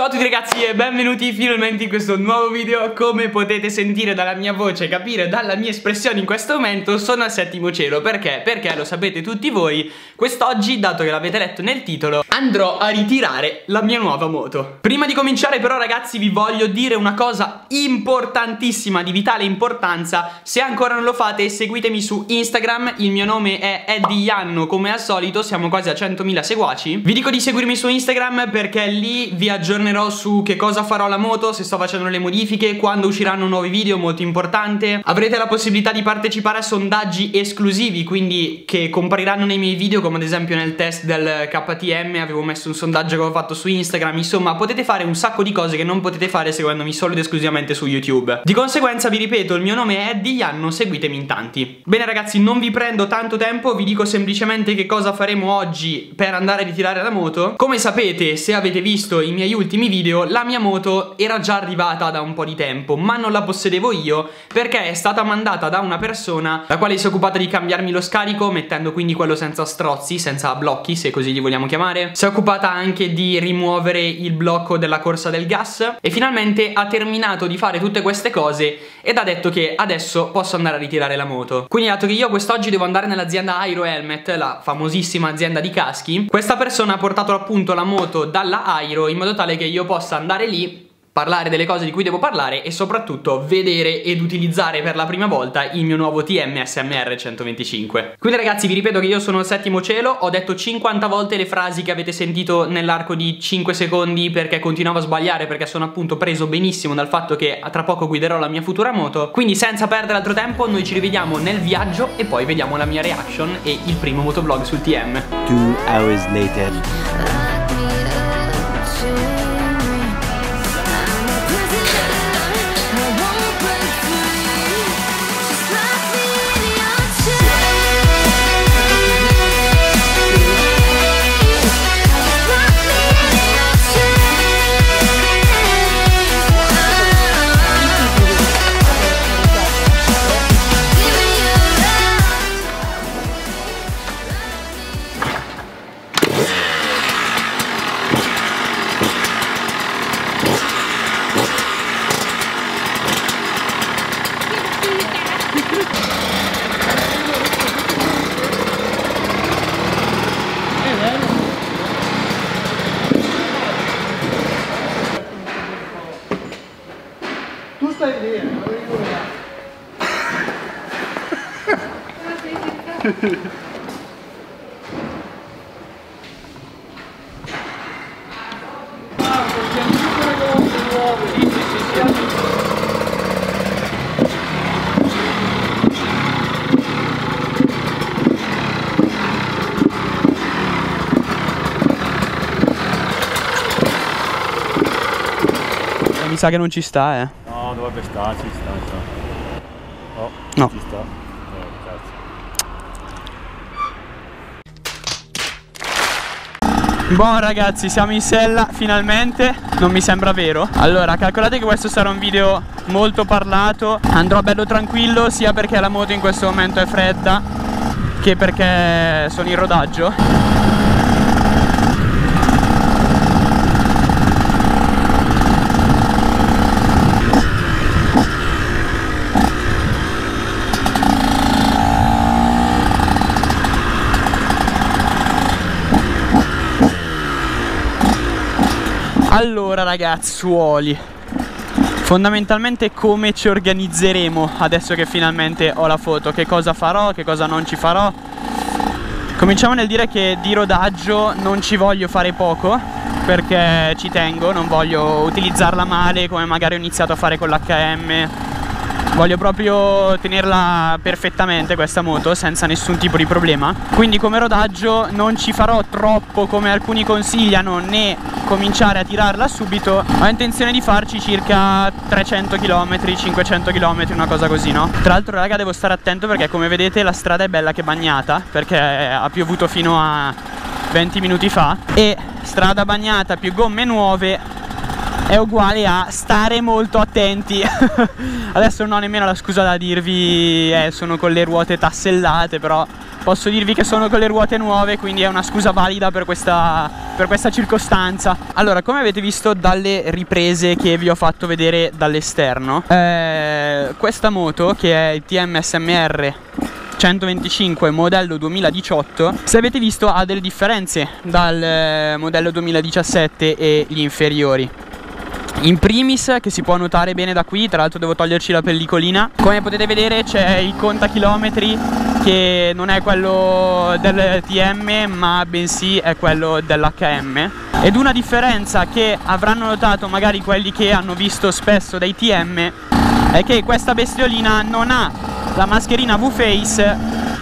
Ciao a tutti ragazzi e benvenuti finalmente in questo nuovo video. Come potete sentire dalla mia voce, capire dalla mia espressione in questo momento Sono al settimo cielo, perché? Perché lo sapete tutti voi Quest'oggi, dato che l'avete letto nel titolo Andrò a ritirare la mia nuova moto. Prima di cominciare però ragazzi vi voglio dire una cosa importantissima Di vitale importanza. Se ancora non lo fate seguitemi su Instagram. Il mio nome è Eddie Ianno. Come al solito Siamo quasi a 100.000 seguaci. Vi dico di seguirmi su Instagram perché lì vi aggiorno aggiornerò su che cosa farò alla moto, se sto facendo le modifiche, quando usciranno nuovi video, molto importante. Avrete la possibilità di partecipare a sondaggi esclusivi, quindi che compariranno nei miei video, come ad esempio nel test del KTM, avevo messo un sondaggio che avevo fatto su Instagram, insomma potete fare un sacco di cose che non potete fare seguendomi solo ed esclusivamente su YouTube. Di conseguenza vi ripeto, il mio nome è Eddie Ianno, seguitemi in tanti. Bene ragazzi, non vi prendo tanto tempo, vi dico semplicemente che cosa faremo oggi per andare a ritirare la moto. Come sapete, se avete visto i miei ultimi ultimi video la mia moto era già arrivata da un po' di tempo ma non la possedevo io perché è stata mandata da una persona la quale si è occupata di cambiarmi lo scarico mettendo quindi quello senza strozzi, senza blocchi se così li vogliamo chiamare. Si è occupata anche di rimuovere il blocco della corsa del gas e finalmente ha terminato di fare tutte queste cose ed ha detto che adesso posso andare a ritirare la moto. Quindi dato che io quest'oggi devo andare nell'azienda Aero Helmet la famosissima azienda di caschi questa persona ha portato appunto la moto dalla Aero in modo tale che io possa andare lì parlare delle cose di cui devo parlare e soprattutto vedere ed utilizzare per la prima volta il mio nuovo TM SMR 125. Quindi ragazzi vi ripeto che io sono al settimo cielo, ho detto 50 volte le frasi che avete sentito nell'arco di 5 secondi perché continuavo a sbagliare perché sono appunto preso benissimo dal fatto che tra poco guiderò la mia futura moto. Quindi senza perdere altro tempo noi ci rivediamo nel viaggio e poi vediamo la mia reaction e il primo motovlog sul TM. Two hours later. Mi sa che non ci sta, eh dovrebbe starci, ci sta, ci sta. Oh, no. ci sta. Eh, Buon ragazzi, siamo in sella finalmente, non mi sembra vero. Allora, calcolate che questo sarà un video molto parlato. Andrò bello tranquillo sia perché la moto in questo momento è fredda Che perché sono in rodaggio Allora ragazzuoli Fondamentalmente come ci organizzeremo adesso che finalmente ho la foto? Che cosa farò, che cosa non ci farò? Cominciamo nel dire che di rodaggio non ci voglio fare poco Perché ci tengo, non voglio utilizzarla male come magari ho iniziato a fare con l'HM voglio proprio tenerla perfettamente questa moto senza nessun tipo di problema. Quindi come rodaggio non ci farò troppo come alcuni consigliano né cominciare a tirarla subito. Ho intenzione di farci circa 300 km 500 km una cosa così no? Tra l'altro raga devo stare attento perché come vedete la strada è bella che bagnata perché ha piovuto fino a 20 minuti fa. E strada bagnata più gomme nuove è uguale a stare molto attenti. Adesso non ho nemmeno la scusa da dirvi eh, sono con le ruote tassellate però posso dirvi che sono con le ruote nuove quindi è una scusa valida per questa, per questa circostanza. Allora come avete visto dalle riprese che vi ho fatto vedere dall'esterno eh, questa moto che è il TM SMR 125 modello 2018 se avete visto ha delle differenze dal eh, modello 2017 e gli inferiori in primis che si può notare bene da qui tra l'altro devo toglierci la pellicolina. Come potete vedere c'è il contachilometri che non è quello del TM ma bensì è quello dell'HM ed una differenza che avranno notato magari quelli che hanno visto spesso dei TM è che questa bestiolina non ha la mascherina V-Face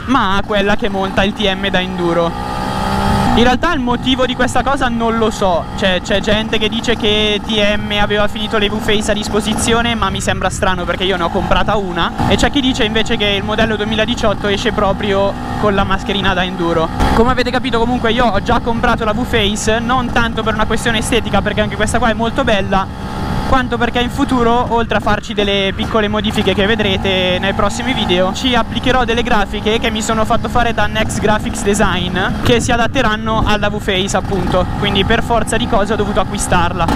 ma ha quella che monta il TM da enduro in realtà il motivo di questa cosa non lo so, cioè c'è gente che dice che TM aveva finito le V-Face a disposizione ma mi sembra strano perché io ne ho comprata una e c'è chi dice invece che il modello 2018 esce proprio con la mascherina da enduro. Come avete capito comunque io ho già comprato la V-Face non tanto per una questione estetica perché anche questa qua è molto bella quanto perché in futuro oltre a farci delle piccole modifiche che vedrete nei prossimi video ci applicherò delle grafiche che mi sono fatto fare da Next Graphics Design che si adatteranno alla V-Face appunto. Quindi per forza di cose ho dovuto acquistarla.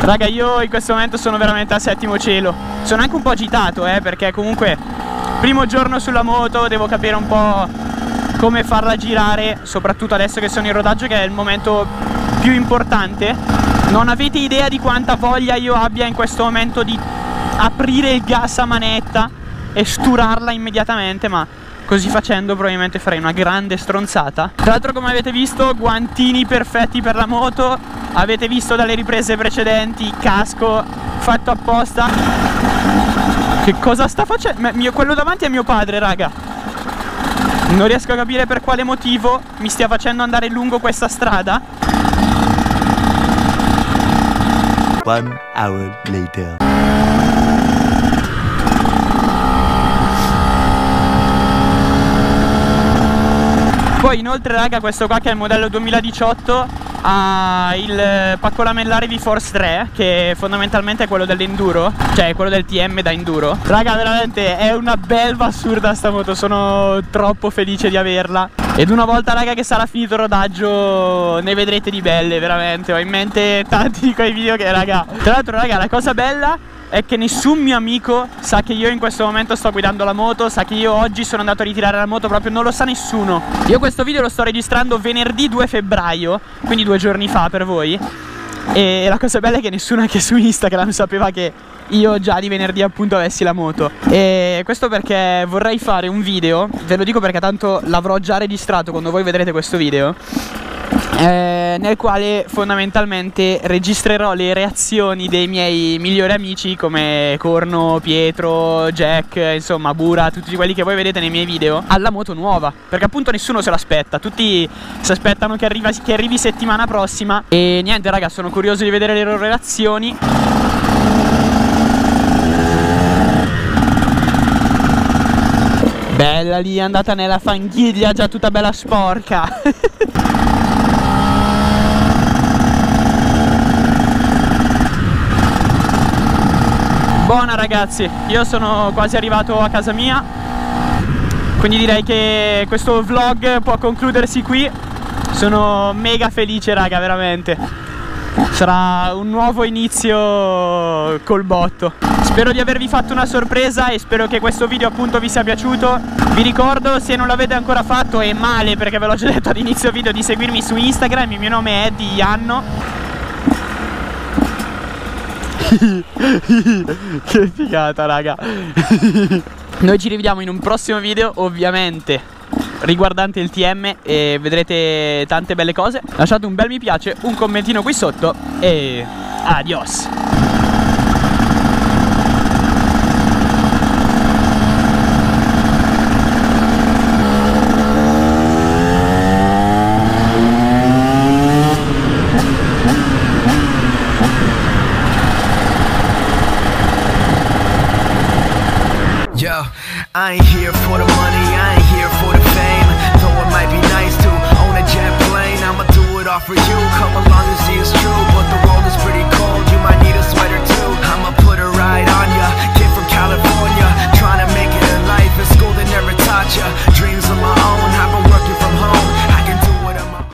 Raga io in questo momento sono veramente al settimo cielo. Sono anche un po' agitato eh perché comunque Primo giorno sulla moto devo capire un po' come farla girare soprattutto adesso che sono in rodaggio che è il momento più importante. Non avete idea di quanta voglia io abbia in questo momento di aprire il gas a manetta e sturarla immediatamente ma così facendo probabilmente farei una grande stronzata. Tra l'altro come avete visto guantini perfetti per la moto. Avete visto dalle riprese precedenti casco fatto apposta. Che cosa sta facendo? quello davanti è mio padre raga non riesco a capire per quale motivo mi stia facendo andare lungo questa strada. One hour later. Poi inoltre raga questo qua che è il modello 2018 ha il pacco lamellare V-Force 3 che fondamentalmente è quello dell'enduro cioè quello del TM da enduro. Raga veramente è una belva assurda sta moto sono troppo felice di averla. Ed una volta raga che sarà finito il rodaggio ne vedrete di belle veramente. Ho in mente tanti di quei video che raga tra l'altro raga la cosa bella è che nessun mio amico sa che io in questo momento sto guidando la moto, sa che io oggi sono andato a ritirare la moto, proprio non lo sa nessuno. Io questo video lo sto registrando venerdì 2 febbraio, quindi due giorni fa per voi. E la cosa bella è che nessuno anche su Instagram sapeva che io già di venerdì appunto avessi la moto E questo perché vorrei fare un video Ve lo dico perché tanto l'avrò già registrato quando voi vedrete questo video eh, nel quale fondamentalmente registrerò le reazioni dei miei migliori amici come Corno, Pietro, Jack, insomma Bura, tutti quelli che voi vedete nei miei video alla moto nuova. Perché appunto nessuno se l'aspetta, tutti si aspettano che, arriva, che arrivi settimana prossima. E niente raga sono curioso di vedere le loro reazioni Bella lì, è andata nella fanghiglia già tutta bella sporca. Buona ragazzi, io sono quasi arrivato a casa mia. Quindi direi che questo vlog può concludersi qui. Sono mega felice raga, veramente Sarà un nuovo inizio col botto. Spero di avervi fatto una sorpresa e spero che questo video appunto vi sia piaciuto. Vi ricordo se non l'avete ancora fatto è male perché ve l'ho già detto all'inizio video di seguirmi su Instagram. Il mio nome è Di Ianno che figata raga. Noi ci rivediamo in un prossimo video ovviamente riguardante il TM e vedrete tante belle cose. Lasciate un bel mi piace, un commentino qui sotto e adios